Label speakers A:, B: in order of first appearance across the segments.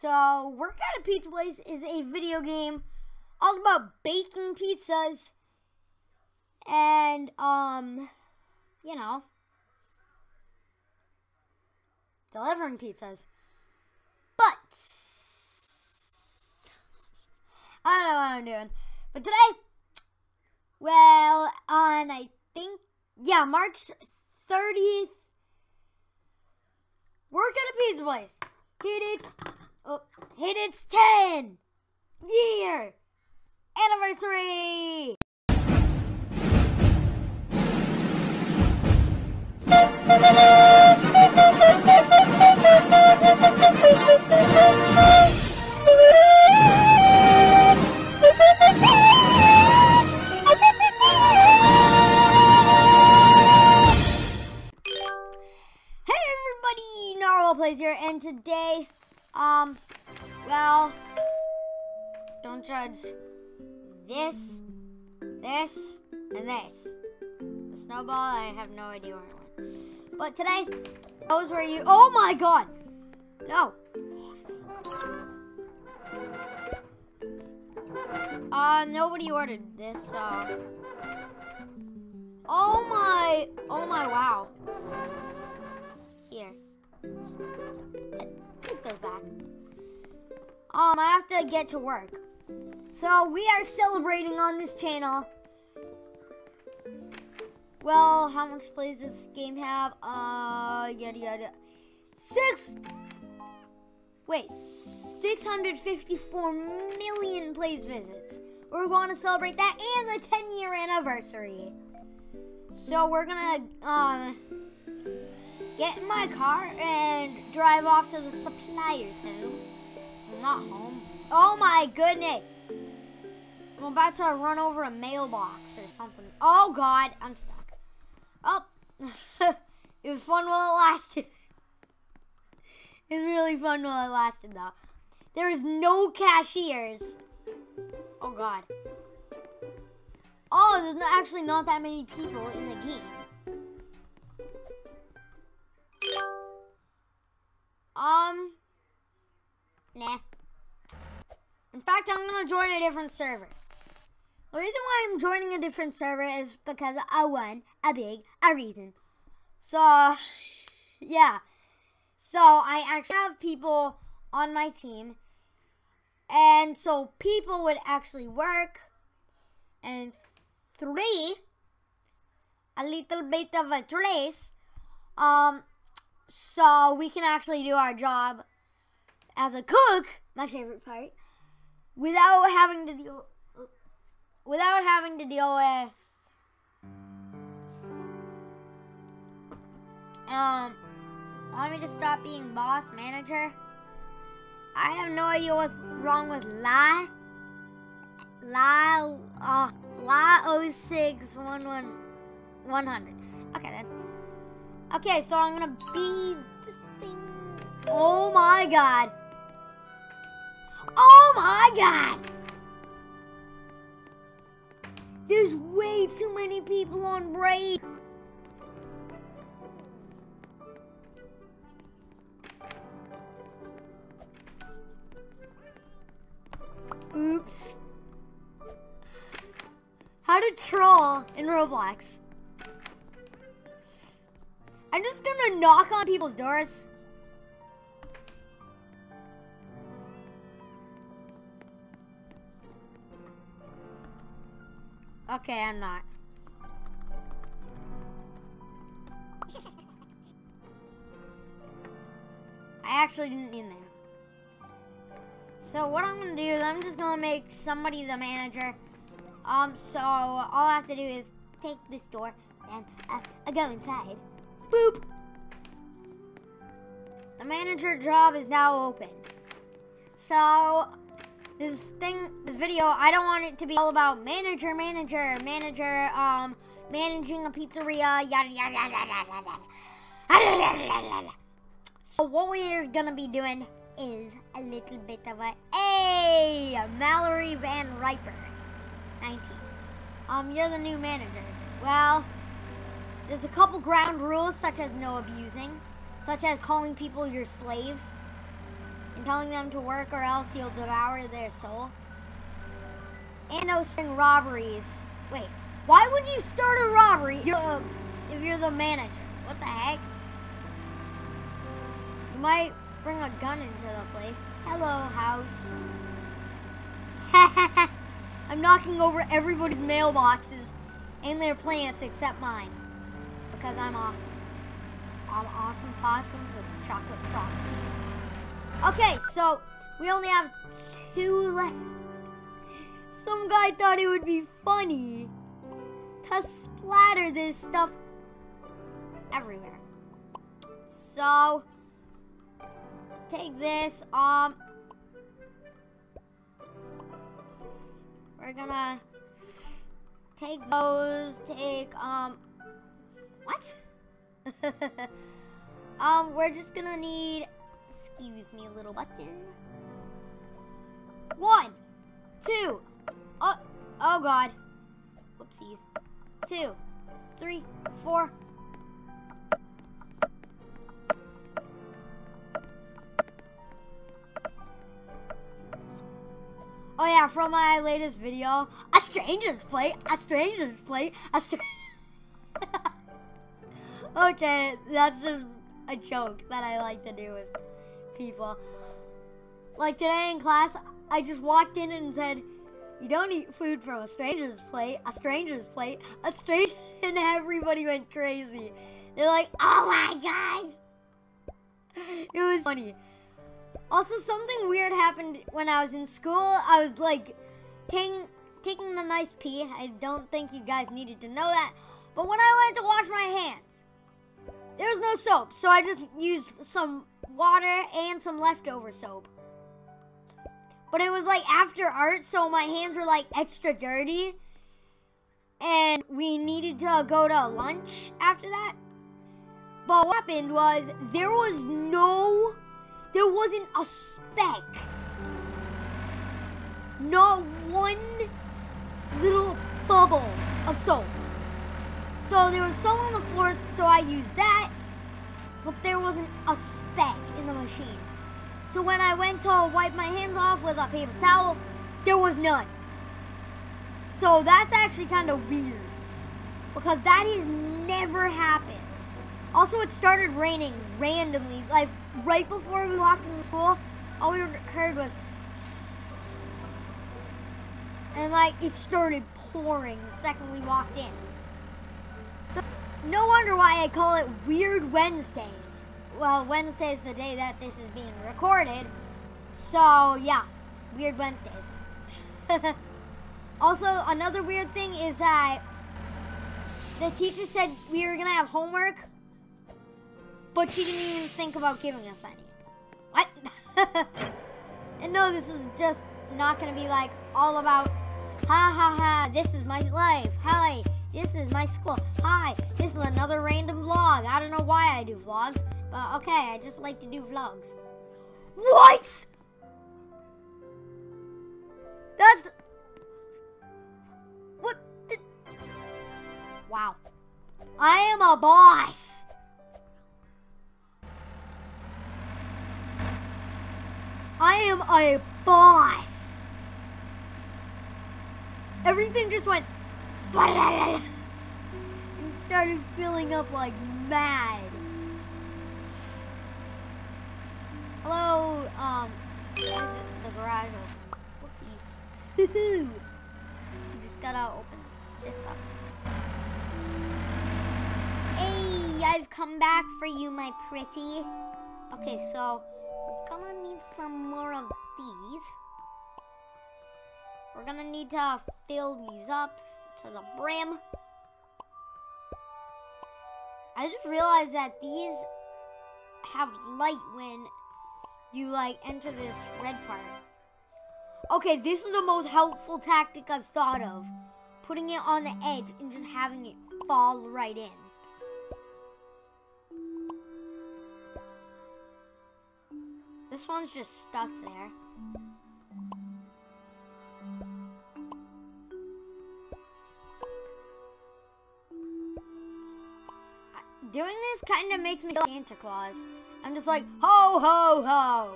A: So, Workout at Pizza Place is a video game all about baking pizzas and, um, you know, delivering pizzas. But, I don't know what I'm doing. But today, well, on, I think, yeah, March 30th, Workout at pizza place. Hit its, oh, hit its 10 year anniversary. Hey everybody, Narwhal Playz here, and today, um, well, don't judge this, this, and this. The snowball, I have no idea where it went. But today, those were you, oh my god! No. Uh, nobody ordered this, so. Oh my, oh my, wow. Here. Those back. Um, I have to get to work. So we are celebrating on this channel. Well, how much plays does this game have? Uh, yada yada. Six. Wait, 654 million plays visits. We're going to celebrate that and the 10 year anniversary. So we're gonna um get in my car and drive off to the supplier's home. Not home. Oh my goodness. I'm about to run over a mailbox or something. Oh god, I'm stuck. Oh, it was fun while it lasted. It was really fun while it lasted though. There is no cashiers. Oh god. Oh, there's not, actually not that many people in the game. Um, nah. In fact, I'm gonna join a different server. The reason why I'm joining a different server is because I won a big a reason. So, yeah. So I actually have people on my team, and so people would actually work. And three, a little bit of a trace. Um, so we can actually do our job as a cook, my favorite part, without having to deal without having to deal with um want me to stop being boss manager? I have no idea what's wrong with La La uh La 0611 100. Okay then. Okay, so I'm gonna be the thing. Oh my god. Oh my god. There's way too many people on break. Oops. How to troll in Roblox. I'm just gonna knock on people's doors. Okay, I'm not. I actually didn't mean that. So what I'm gonna do is I'm just gonna make somebody the manager. Um, so all I have to do is take this door and uh, go inside. Boop. The manager job is now open. So this thing, this video, I don't want it to be all about manager, manager, manager, um, managing a pizzeria, yada yada yada yada yada. So what we're gonna be doing is a little bit of a hey, Mallory Van Riper, 19. Um, you're the new manager. Well, there's a couple ground rules such as no abusing, such as calling people your slaves and telling them to work or else you'll devour their soul. And no hosting robberies. Wait, why would you start a robbery if you're, if you're the manager? What the heck? You might bring a gun into the place. Hello, house. I'm knocking over everybody's mailboxes and their plants except mine. Because I'm awesome. I'm awesome possum with chocolate frosting. Okay, so we only have two left. Some guy thought it would be funny to splatter this stuff everywhere. So, take this. Um, we're gonna take those. Take um, what? um, we're just gonna need. Excuse me, a little button. One, two. Oh, oh God. Whoopsies. Two, three, four. Oh yeah, from my latest video, a stranger's plate, a stranger's plate, a stranger. Okay, that's just a joke that I like to do with people. Like today in class, I just walked in and said, you don't eat food from a stranger's plate, a stranger's plate, a stranger, and everybody went crazy. They're like, oh my gosh. It was funny. Also, something weird happened when I was in school. I was like taking taking a nice pee. I don't think you guys needed to know that. But when I went to wash my hands, there was no soap, so I just used some water and some leftover soap. But it was like after art, so my hands were like extra dirty. And we needed to go to lunch after that. But what happened was there was no there wasn't a speck. Not one little bubble of soap. So there was some on the floor, so I used that, but there wasn't a speck in the machine. So when I went to wipe my hands off with a paper towel, there was none. So that's actually kind of weird because that has never happened. Also, it started raining randomly, like right before we walked into school. All we heard was, and like it started pouring the second we walked in. No wonder why I call it Weird Wednesdays. Well, Wednesday is the day that this is being recorded. So yeah, Weird Wednesdays. also, another weird thing is that the teacher said we were gonna have homework but she didn't even think about giving us any. What? and no, this is just not going to be like all about, ha ha ha, this is my life. Hi, this is my school. Hi, this is another random vlog. I don't know why I do vlogs, but okay, I just like to do vlogs. What? That's... What? The... Wow. I am a boss. I am a boss. Everything just went and started filling up like mad. Hello, um, is it the garage open? Whoopsies. just gotta open this up. Hey, I've come back for you, my pretty. Okay, so we're gonna need some more of these. We're gonna need to fill these up to the brim. I just realized that these have light when you like enter this red part. Okay, this is the most helpful tactic I've thought of. Putting it on the edge and just having it fall right in. This one's just stuck there. Doing this kind of makes me feel Santa Claus. I'm just like, ho, ho, ho.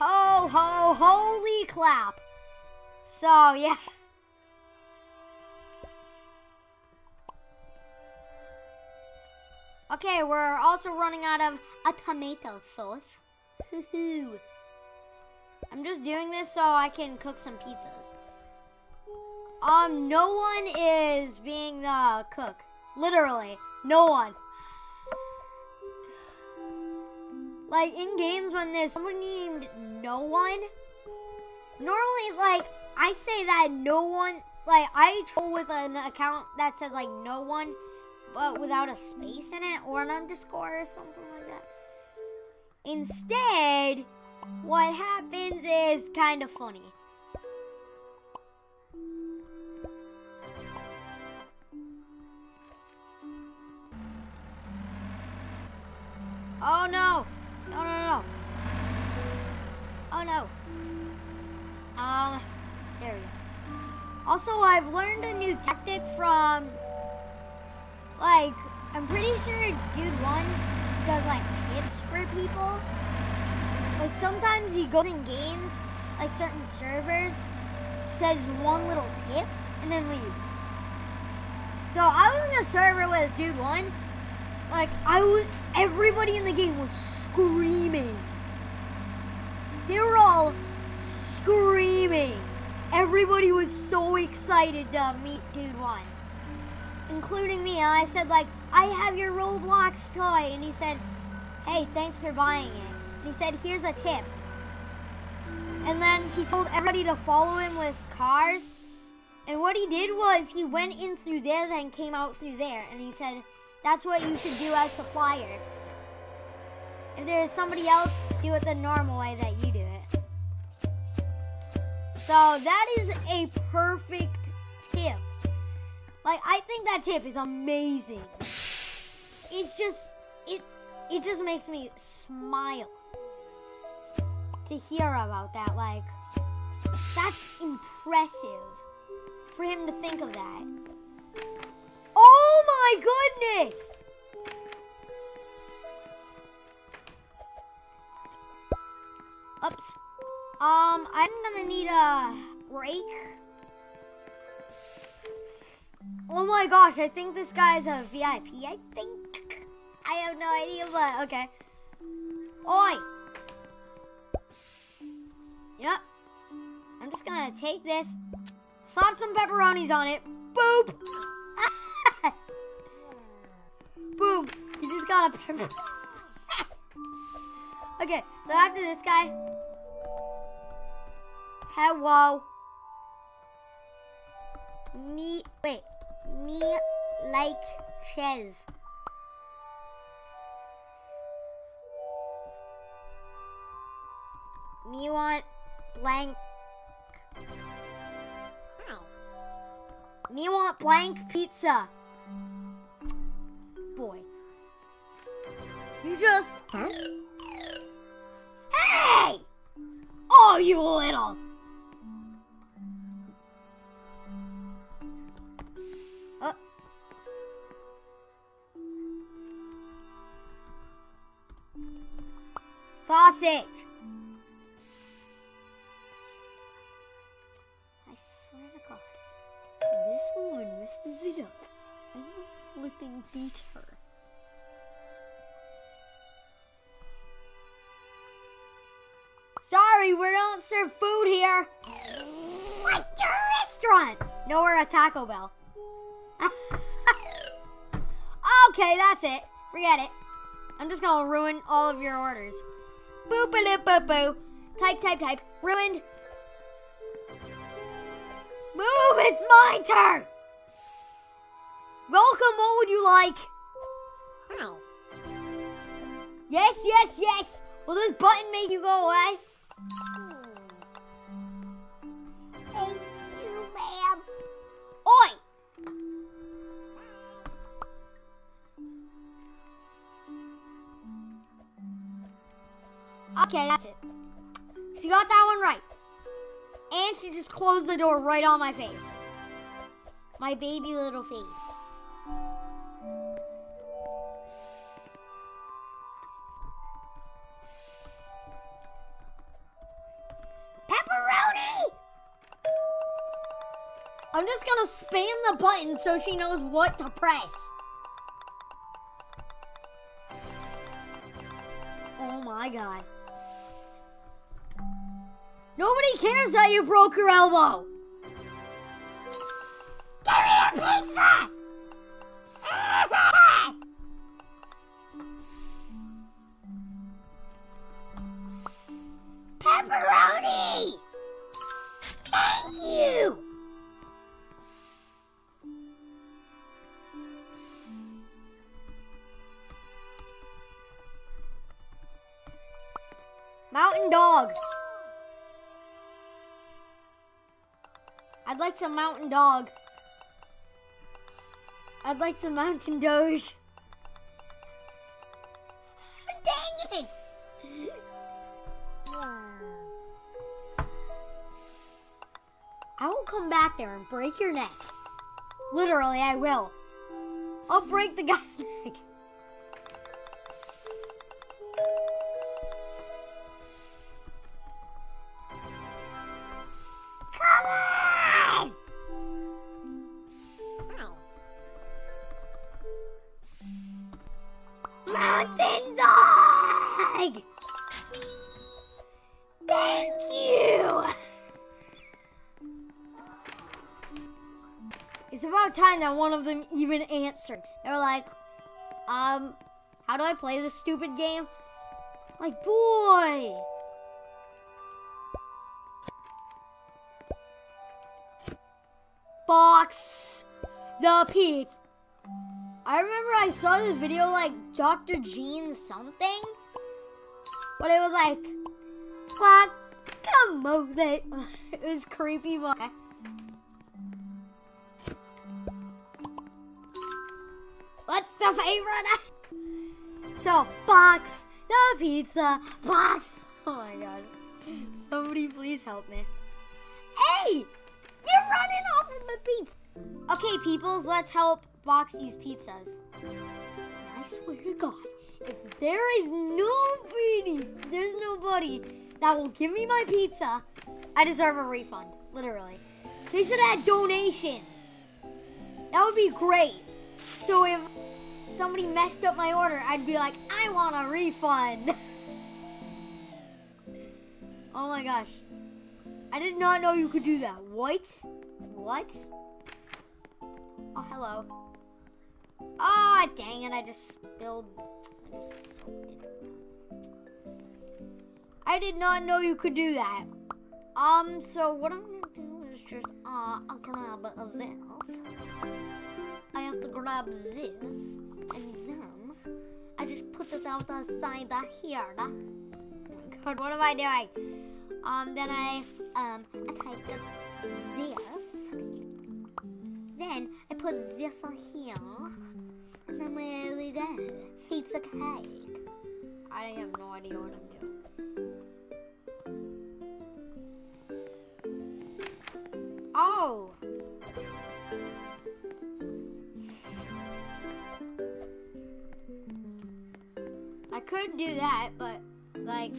A: Ho, ho, holy clap. So, yeah. Okay, we're also running out of a tomato sauce. I'm just doing this so I can cook some pizzas. Um, no one is being the cook. Literally, no one. Like in games when there's someone named no one, normally like I say that no one like I troll with an account that says like no one but without a space in it or an underscore or something like that. Instead, what happens is kind of funny. Oh no! No. Um, there we go. Also, I've learned a new tactic from like, I'm pretty sure Dued1 does like tips for people. Like sometimes he goes in games, like certain servers, says one little tip and then leaves. So I was in a server with Dued1. Like I was, everybody in the game was screaming. They were all screaming. Everybody was so excited to meet Dued1 including me. And I said, like, I have your Roblox toy. And he said, hey, thanks for buying it. And he said, here's a tip. And then he told everybody to follow him with cars. And what he did was he went in through there, then came out through there. And he said, that's what you should do as a supplier. If there is somebody else, do it the normal way that you do. So that is a perfect tip. Like I think that tip is amazing. It's just it it just makes me smile to hear about that. Like that's impressive for him to think of that. Oh my goodness! Um, I'm gonna need a break. Oh my gosh, I think this guy's a VIP. I think. I have no idea, but okay. Oi! Yep. I'm just gonna take this, slap some pepperonis on it. Boop! Boom! You just got a pepper. okay, so after this guy. Hello. Me. Wait me like chess. Me want blank. Me want blank pizza. Boy. You just. Huh? Hey! Oh, you little. Sausage! I swear to God, this woman messes it up, I will flipping beat her. Sorry, we don't serve food here. Like your restaurant. No, we're a Taco Bell. okay, that's it. Forget it. I'm just gonna ruin all of your orders. Boop a loop boop boo. Type, type, type. Ruined. Move, it's my turn! Welcome, what would you like? Ow. Yes, yes, yes! Will this button make you go away? Okay, that's it. She got that one right. And she just closed the door right on my face. My baby little face. Pepperoni! I'm just gonna spam the button so she knows what to press. Oh my god. Nobody cares that you broke your elbow. Give me a pizza! Like some mountain dog. I'd like some mountain doge. Dang it! I will come back there and break your neck. Literally, I will. I'll break the guy's neck. Time that one of them even answered. They're like, um, how do I play this stupid game? Like, boy! Box the pizza. I remember I saw this video like Dr. Jean something. But it was like, come guacamole. It was creepy, but. What's the favorite? So, box the pizza. Box. Oh my god. Somebody please help me. Hey! You're running off with the pizza. Okay, peoples, let's help box these pizzas. I swear to God, if there is nobody, there's nobody that will give me my pizza, I deserve a refund. Literally. They should add donations. That would be great. So if somebody messed up my order, I'd be like, I want a refund. oh my gosh. I did not know you could do that. What? What? Oh, hello. Oh, dang it. I just spilled. I just soaked it. I did not know you could do that. Um, so what I'm to do is just uh, grab this. I have to grab this. And then I just put it out the side here. Oh my god, what am I doing? Um, then I, um, I take this. Then I put this on here. And then where we go? Pizza cake. I have no idea what I'm doing. Oh! Could do that, but, like...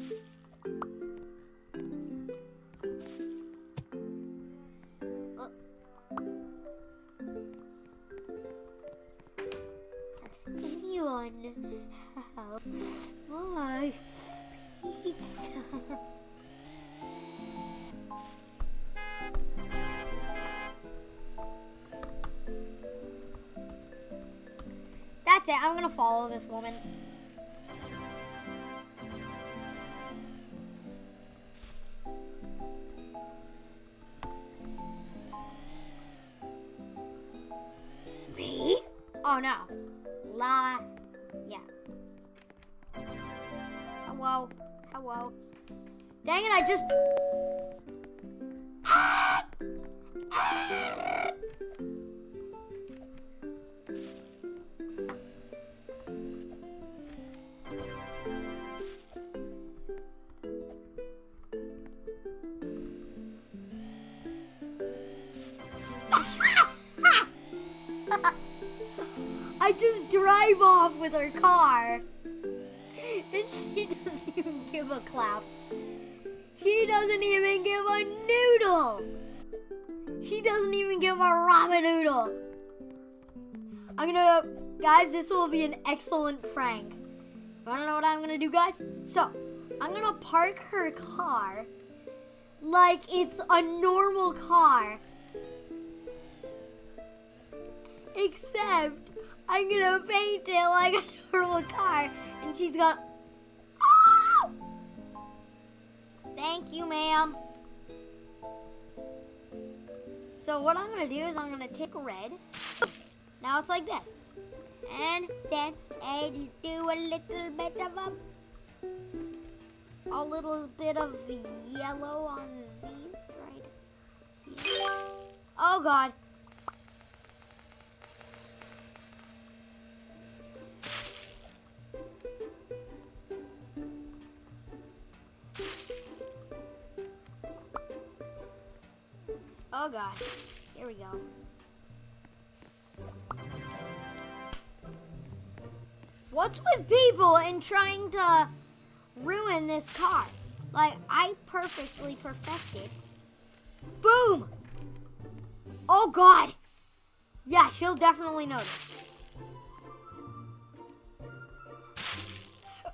A: Does anyone have my pizza? That's it. I'm gonna follow this woman. Off with her car. And she doesn't even give a clap. She doesn't even give a noodle. She doesn't even give a ramen noodle. I'm gonna, guys, this will be an excellent prank. You wanna know what I'm gonna do, guys? So, I'm gonna park her car like it's a normal car. Except, I'm gonna paint it like a normal car, and she's gonna. Ah! Thank you, ma'am. So what I'm gonna do is I'm gonna take red. Now it's like this. And then I do a little bit of a, a little bit of yellow on these, right? here. Oh God. Oh God. Here we go. What's with people and trying to ruin this car? Like, I perfectly perfected. Boom! Oh God! Yeah, she'll definitely notice.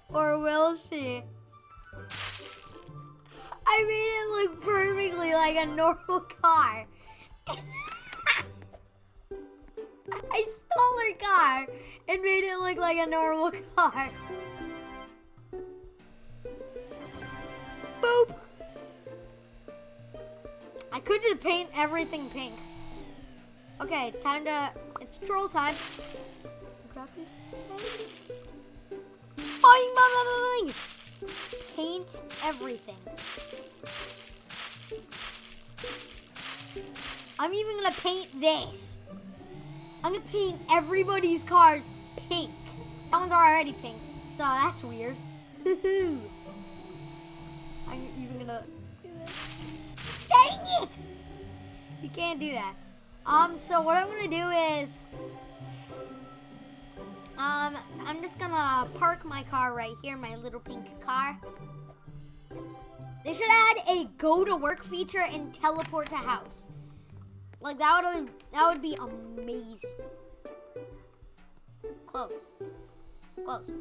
A: Or will she? I made it look perfectly like a normal car. I stole her car and made it look like a normal car. Boop. I could just paint everything pink. Okay, time to, it's troll time. Boing, boing, boing. Paint everything. I'm even gonna paint this. I'm gonna paint everybody's cars pink. That one's already pink, so that's weird. I'm even gonna Dang it! You can't do that. Um, so what I'm gonna do is um, I'm just gonna park my car right here, my little pink car. They should add a go to work feature and teleport to house. Like that would that would be amazing. Close. Close.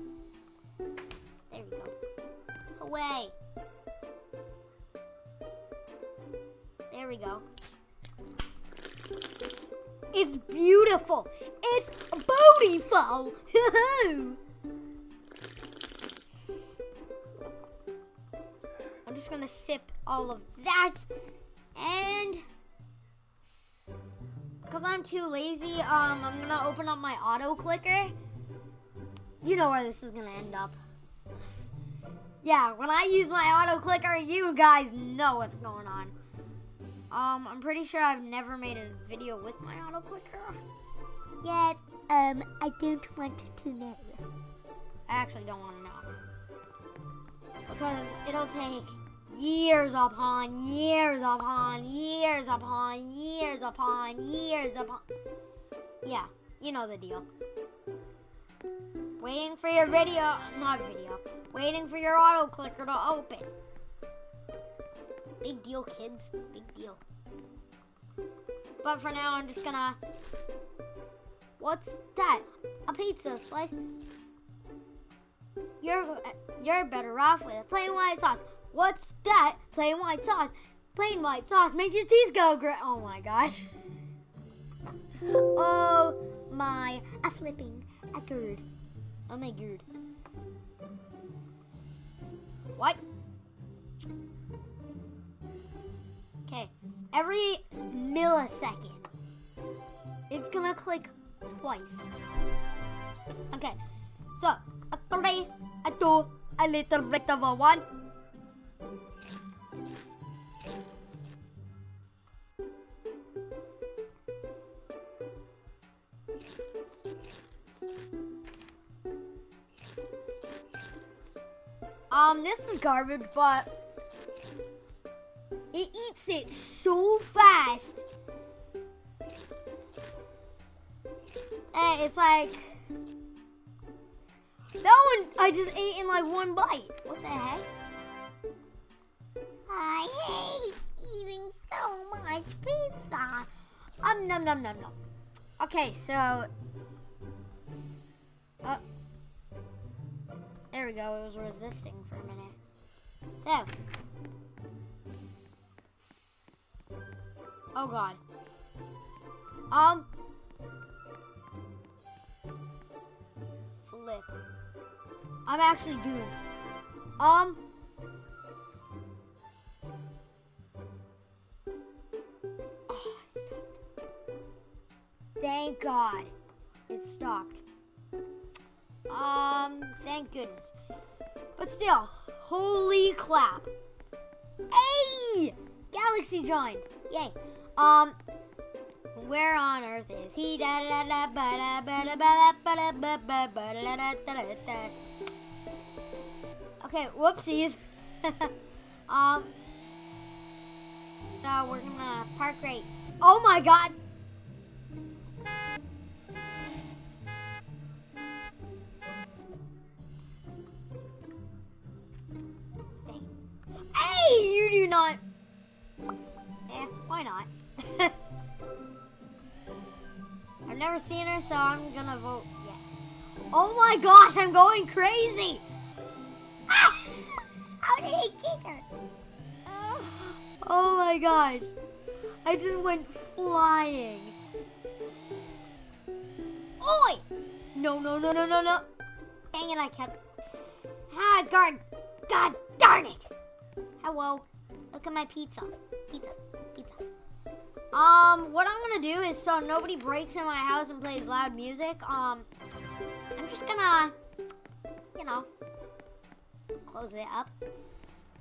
A: There we go. Away. There we go. It's beautiful. It's beautiful. I'm just gonna sip all of that and because I'm too lazy, um, I'm gonna open up my auto clicker. You know where this is gonna end up. Yeah, when I use my auto clicker, you guys know what's going on. Um, I'm pretty sure I've never made a video with my auto clicker. Yet, um, I don't want to know. I actually don't want to know. Because it'll take years upon years upon years upon years upon years upon. Yeah, you know the deal. Waiting for your video, not video, waiting for your auto clicker to open. Big deal, kids. Big deal. But for now, I'm just gonna. What's that? A pizza slice. You're you're better off with a plain white sauce. What's that? Plain white sauce. Plain white sauce makes your teeth go gray. Oh my god. oh my, a flipping, a gird. Oh my gird. What? Okay, every millisecond, it's gonna click twice. Okay, so a three, a two, a little bit of a one. Um, this is garbage, but it eats it so fast. And it's like that one I just ate in like one bite. What the heck? I hate eating so so much pizza. Um, num num num num. Okay, so. Uh, there we go. It was resisting for a minute. So. Oh god. Um. Flip. I'm actually doomed. Um. Oh. Thank God. It stopped. Um, thank goodness. But still, holy clap. Hey! Galaxy joined. Yay. Um, where on earth is he? Okay, whoopsies. um, so we're gonna park right. Oh my god! Hey, you do not. Why not? I've never seen her, so I'm gonna vote yes. Oh my gosh, I'm going crazy! How did he kick her? Oh, oh my gosh. I just went flying. Oi! No, no, no, no, no, no. Dang it, I kept. Ah, God. God darn it. Hello. Look at my pizza. Pizza. Um, what I'm gonna do is so nobody breaks in my house and plays loud music, um, I'm just gonna, you know, close it up.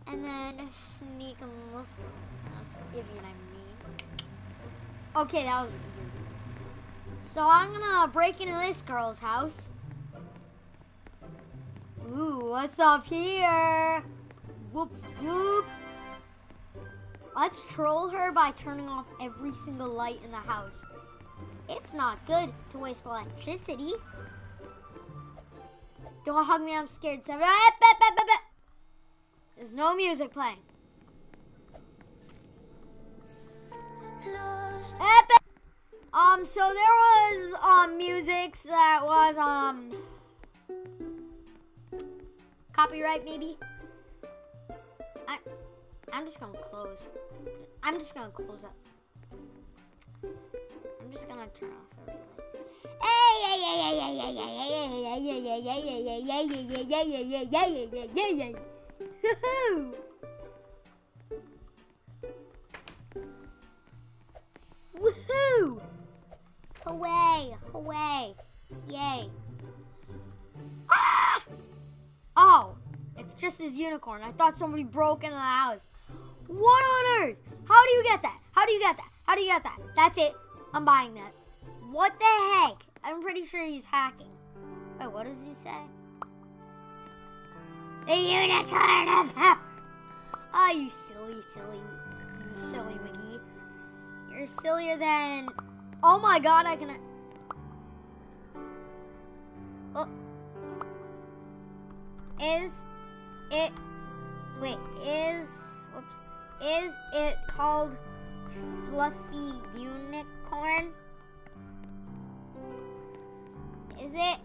A: And then sneak in this house, if you know what I mean. Okay, that was weird. So I'm gonna break into this girl's house. Ooh, what's up here? Whoop, whoop. Let's troll her by turning off every single light in the house. It's not good to waste electricity. Don't hug me, I'm scared. Seven. There's no music playing. Um, so there was um music that was um copyright maybe. I I'm just gonna close. I'm just gonna close up. I'm just gonna turn off everything. Woohoo! Away! Away! Yay! Ah! Oh! It's just his unicorn. I thought somebody broke into the house. What on earth? How do you get that? How do you get that? How do you get that? That's it. I'm buying that. What the heck? I'm pretty sure he's hacking. Wait, what does he say? The unicorn of power. Oh, ah, you silly, silly, silly McGee. You're sillier than. Oh my god, I can. Oh. Is it. Wait, is. Whoops. Is it called Fluffy Unicorn? Is it?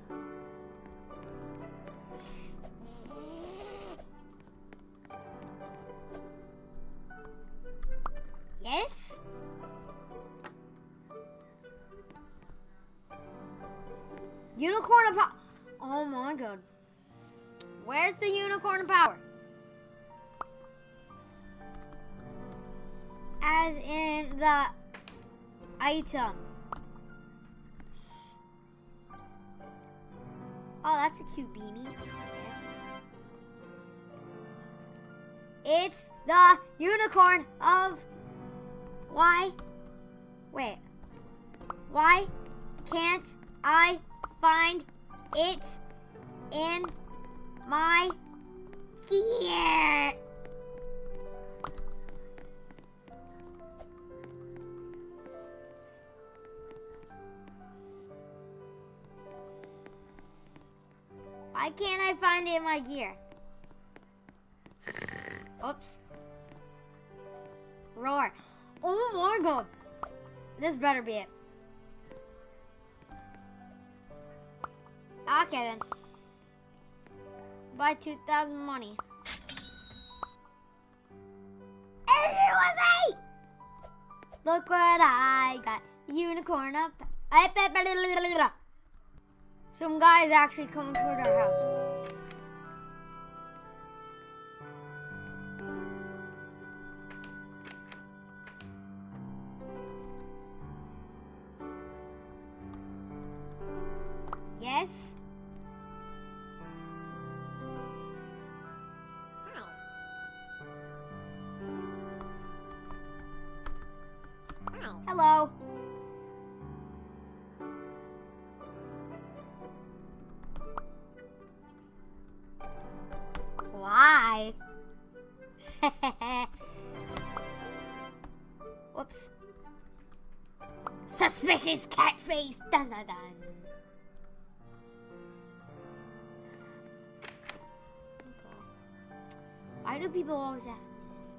A: Yes? Unicorn of power. Oh my god. Where's the unicorn of power? As in the item. Oh, that's a cute beanie. It's the unicorn of why? Wait. Why can't I find it in my gear? Find it in my gear? Oops. Roar. Oh my god. This better be it. Okay then. Buy 2,000 money. And it was me! Look what I got. Unicorn up. Some guys actually coming toward our house. Whoops. Suspicious cat face. Dun dun dun. Why do people always ask me this?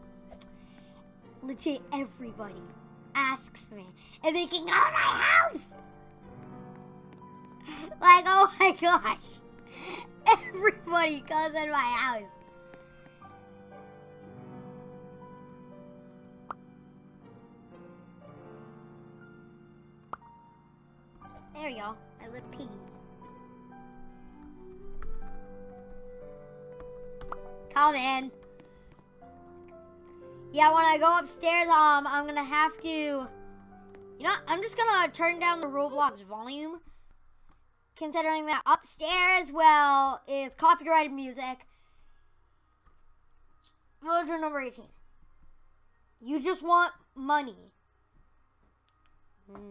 A: Legit everybody asks me if they can go to my house. Like, oh my gosh. Everybody comes in my house. There y'all, my little piggy. Come in. Yeah, when I go upstairs, um, I'm gonna have to, you know, I'm just gonna turn down the Roblox volume, considering that upstairs, well, is copyrighted music. Villager number 18. You just want money.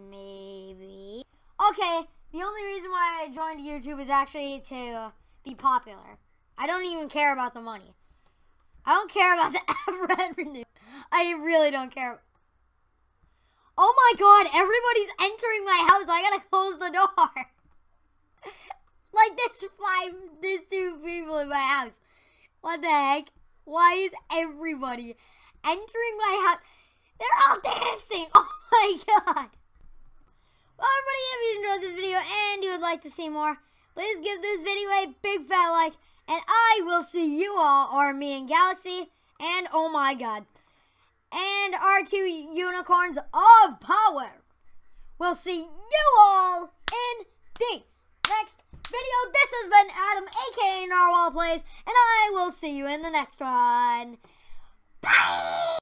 A: Maybe. Okay, the only reason why I joined YouTube is actually to be popular. I don't even care about the money. I don't care about the revenue. I really don't care. Oh my god, everybody's entering my house. I gotta close the door. like there's five, there's two people in my house. What the heck? Why is everybody entering my house? They're all dancing. Oh my god. Well, everybody, if you enjoyed this video and you would like to see more, please give this video a big fat like. And I will see you all, or me and Galaxy, and oh my god, and our two unicorns of power. We'll see you all in the next video. This has been Adam, aka Narwhal Playz, and I will see you in the next one. Bye!